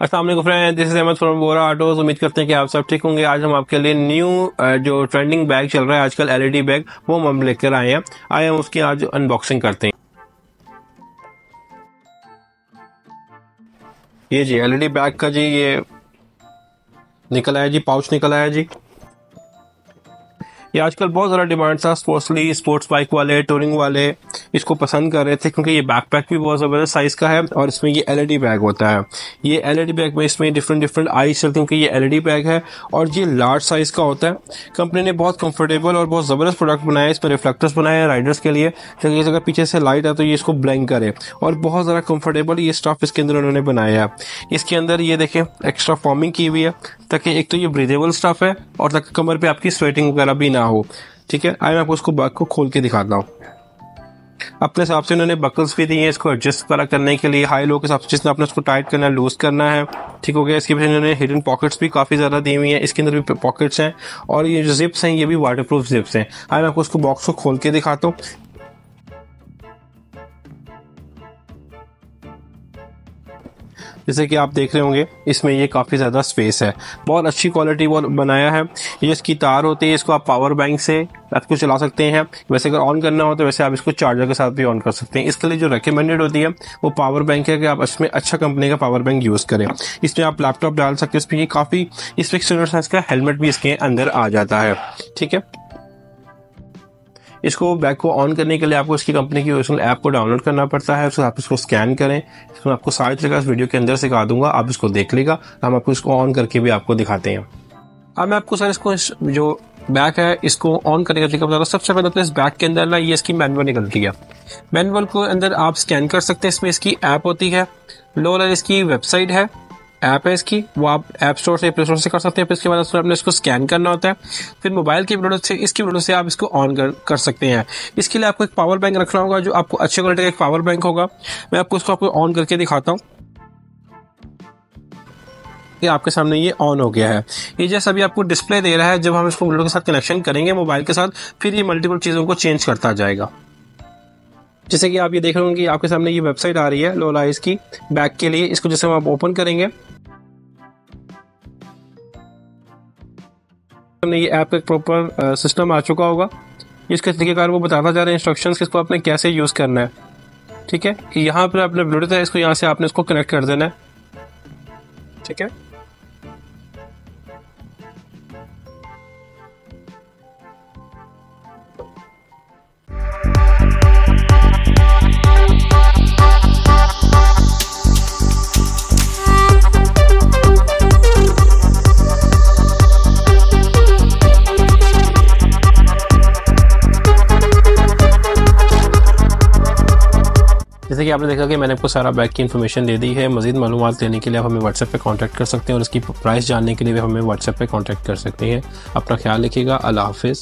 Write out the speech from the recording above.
Aslam friend this is Ahmed from Bora Autos उम्मीद करते हैं कि आप सब ठीक होंगे। आज हम आपके लिए न्यू जो ट्रेंडिंग बैग चल रहा है, आजकल एलईडी बैग वो हम लेकर आए हैं। आए हम उसकी आज अनबॉक्सिंग करते हैं। ये जी एलईडी बैग का जी, ये निकल आया जी पाउच निकल आया जी। ये आजकल बहुत ज़्यादा डिमांड था स्पोर्ट्सली, स्पोर्ट्स बाइक वाले, टूरिंग वाले, इसको पसंद कर रहे थे क्योंकि ये बैकपैक भी बहुत ज़बरदस्त साइज़ का है और इसमें ये एलईडी बैग होता है। ये एलईडी बैग में इसमें डिफरेंट डिफरेंट आई चलती क्योंकि ये एलईडी बैग है और ये लार्ज साइज़ का होता है। कंपनी ने बहुत कंफर्टेबल और बहुत ज़बरदस्त प्रोडक्ट बनाया इसमें रिफ्लेक्टर्स बनाए हैं राइडर्स के लिए। ताकि अगर पीछे से लाइट है तो ये इसको ब्लैंक करे और बहुत ज़्यादा कंफर्टेबल ये स्टफ़ इसके अंदर उन्होंने बनाया है। इसके अंदर ये देखें एक्स्ट्रा फॉर्मिंग की हुई है, ताकि एक तो ये ब्रीदेबल स्टफ़ है और ताकि कमर पर आपकी स्वेटिंग वगैरह भी ना हो। ठीक है आई मैं आपको उसको बैग को खोल के दिखाता हूँ। अपने हिसाब से उन्होंने बकल्स भी दिए हैं इसको एडजस्ट वगैरह करने के लिए। हाई लो के हिसाब से जिसने अपने उसको टाइट करना है लूज करना है, ठीक हो गया। इसके पीछे इन्होंने हिडन पॉकेट्स भी काफ़ी ज़्यादा दी हुई हैं। इसके अंदर भी पॉकेट्स हैं और ये जो जिप्स हैं, ये भी वाटर प्रूफ जिप्स हैं। आई मैं आपको उसको बॉक्स को खोल के दिखाता हूँ। जैसे कि आप देख रहे होंगे, इसमें ये काफ़ी ज़्यादा स्पेस है। बहुत अच्छी क्वालिटी बनाया है। ये इसकी तार होती है, इसको आप पावर बैंक से रात को चला सकते हैं। वैसे अगर ऑन करना हो तो वैसे आप इसको चार्जर के साथ भी ऑन कर सकते हैं। इसके लिए जो रिकमेंडेड होती है, वो पावर बैंक है कि आप इसमें अच्छा कंपनी का पावर बैंक यूज़ करें। इसमें आप लैपटॉप डाल सकते हैं, इसमें काफ़ी इस साइज़ का हेलमेट भी इसके अंदर आ जाता है। ठीक है? इसको बैग को ऑन करने के लिए आपको इसकी कंपनी की ओरिजिनल ऐप को डाउनलोड करना पड़ता है। उसको आप इसको स्कैन करें। इसको आपको सारी तरीके वीडियो के अंदर सिखा दूँगा। आप इसको देख लेगा। हम आपको इसको ऑन करके भी आपको दिखाते हैं। अब मैं आपको सर इसको इस जो बैग है, इसको ऑन करने का तरीका बता सबसे पहले तो इस बैग के अंदर ना ये इसकी मैनुअल निकलती है। मैनुअल को अंदर आप स्कैन कर सकते हैं। इसमें इसकी ऐप होती है। लोअर इसकी वेबसाइट है। ऐप है इसकी। वो आप ऐप स्टोर से प्ले स्टोर से कर सकते हैं फिर इसके बाद आपने इसको स्कैन करना होता है। फिर मोबाइल की विंडो से इसकी विंडो से आप इसको ऑन कर, कर सकते हैं। इसके लिए आपको एक पावर बैंक रखना होगा जो आपको अच्छे क्वालिटी का एक पावर बैंक होगा। मैं आपको इसको आपको ऑन करके दिखाता हूँ। ये आपके सामने ये ऑन हो गया है। ये जैसा अभी आपको डिस्प्ले दे रहा है जब हम इसको विंडो के साथ कनेक्शन करेंगे मोबाइल के साथ फिर ये मल्टीपल चीज़ों को चेंज करता जाएगा। जैसे कि आप ये देख रहे होंगे आपके सामने ये वेबसाइट आ रही है लोलाइस की। बैक के लिए इसको जैसे हम आप ओपन करेंगे। ये ऐप एक प्रॉपर सिस्टम आ चुका होगा। इसके तरीकेकार वो बताता जा रहे हैं इंस्ट्रक्शंस किसको आपने कैसे यूज़ करना है। ठीक है? कि यहाँ पर आपने ब्लूटूथ है, इसको यहाँ से आपने इसको कनेक्ट कर देना है। ठीक है? जैसे कि आपने देखा कि मैंने आपको सारा बैग की इन्फॉर्मेशन दे दी है, मजीद मालूम लेने के लिए आप हमें व्हाट्सएप पे कॉन्टैक्ट कर सकते हैं और इसकी प्राइस जानने के लिए भी हमें व्हाट्सएप पे कॉन्टैक्ट कर सकते हैं। अपना ख्याल रखिएगा, अल्लाह हाफिज़।